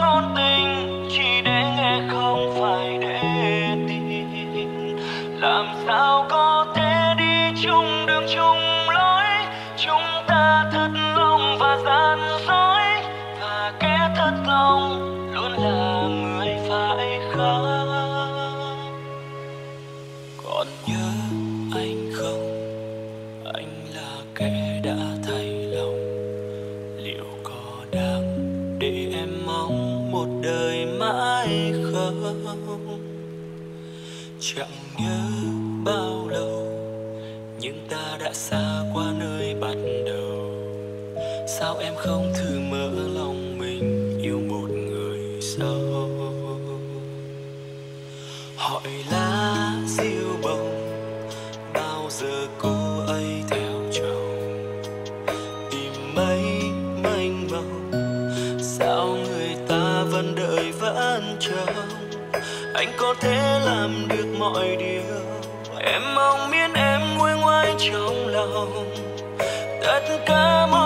ngon tình, chỉ để nghe không phải để tin. Làm sao có thể đi chung đường chung lối? Chúng ta thật lòng và gian dối. Và kẻ thật lòng luôn là người phải khóc còn nhớ anh không? Anh là kẻ chẳng nhớ bao lâu, nhưng ta đã xa qua nơi bắt đầu. Sao em không thử mở lòng mình yêu một người sau? Hỏi lá diêu bông, bao giờ cô anh có thể làm được mọi điều. Em mong miễn em nguôi ngoai trong lòng. Tất cả mọi